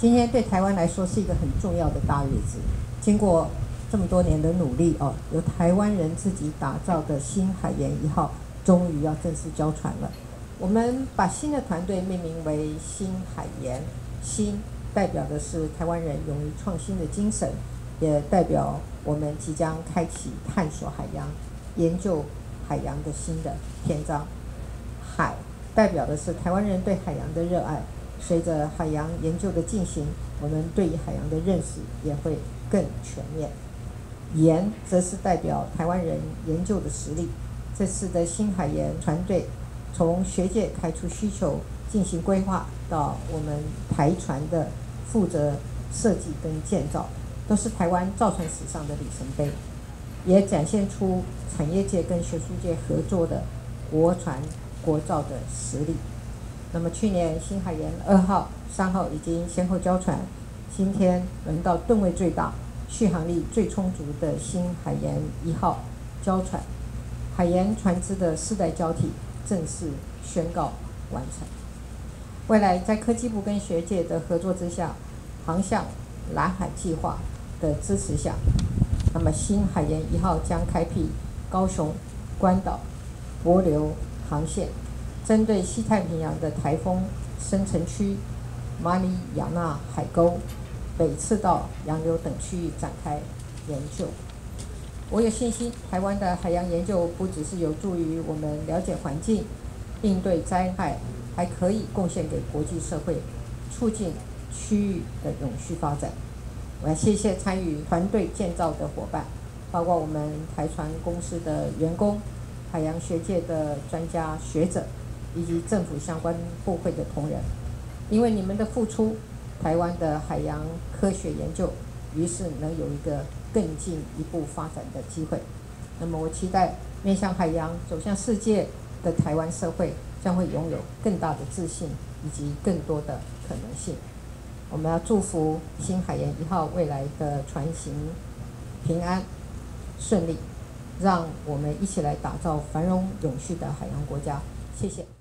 今天对台湾来说是一个很重要的大日子。经过这么多年的努力哦，由台湾人自己打造的新海盐一号终于要正式交船了。我们把新的团队命名为新海盐，新代表的是台湾人勇于创新的精神，也代表我们即将开启探索海洋、研究海洋的新的篇章。海代表的是台湾人对海洋的热爱。随着海洋研究的进行，我们对于海洋的认识也会更全面。盐则是代表台湾人研究的实力。这次的新海盐团队，从学界开出需求进行规划，到我们台船的负责设计跟建造，都是台湾造船史上的里程碑，也展现出产业界跟学术界合作的国船国造的实力。那么去年新海盐二号、三号已经先后交船，今天轮到吨位最大、续航力最充足的新海盐一号交船，海盐船只的世代交替正式宣告完成。未来在科技部跟学界的合作之下，航向蓝海计划的支持下，那么新海盐一号将开辟高雄、关岛、帛琉航线。针对西太平洋的台风生成区、马里亚纳海沟、北赤道洋流等区域展开研究，我有信心，台湾的海洋研究不只是有助于我们了解环境、应对灾害，还可以贡献给国际社会，促进区域的永续发展。我要谢谢参与团队建造的伙伴，包括我们台船公司的员工、海洋学界的专家学者。以及政府相关部会的同仁，因为你们的付出，台湾的海洋科学研究于是能有一个更进一步发展的机会。那么，我期待面向海洋、走向世界的台湾社会将会拥有更大的自信以及更多的可能性。我们要祝福新海盐一号未来的船行平安顺利，让我们一起来打造繁荣永续的海洋国家。谢谢。